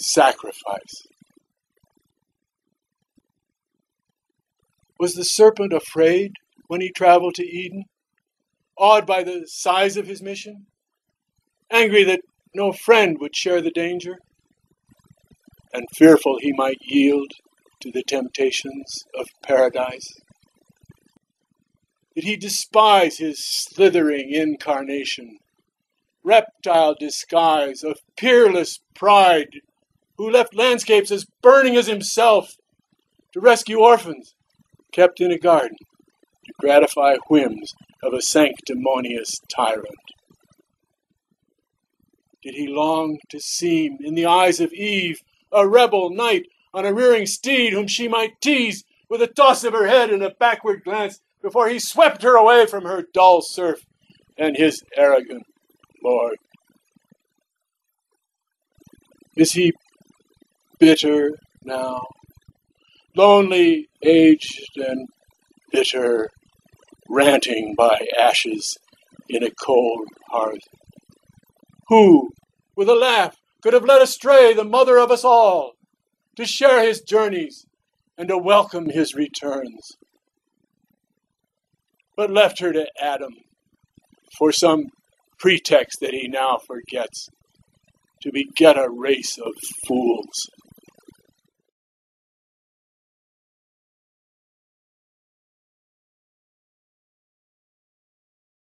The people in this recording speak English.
sacrifice. Was the serpent afraid when he traveled to Eden, awed by the size of his mission, angry that no friend would share the danger, and fearful he might yield to the temptations of paradise? Did he despise his slithering incarnation, reptile disguise of peerless pride, who left landscapes as burning as himself to rescue orphans kept in a garden to gratify whims of a sanctimonious tyrant? Did he long to seem, in the eyes of Eve, a rebel knight on a rearing steed whom she might tease with a toss of her head and a backward glance before he swept her away from her dull serf and his arrogant lord? Is he bitter now? lonely, aged, and bitter, ranting by ashes in a cold hearth. Who, with a laugh, could have led astray the mother of us all, to share his journeys and to welcome his returns, but left her to Adam for some pretext that he now forgets to beget a race of fools.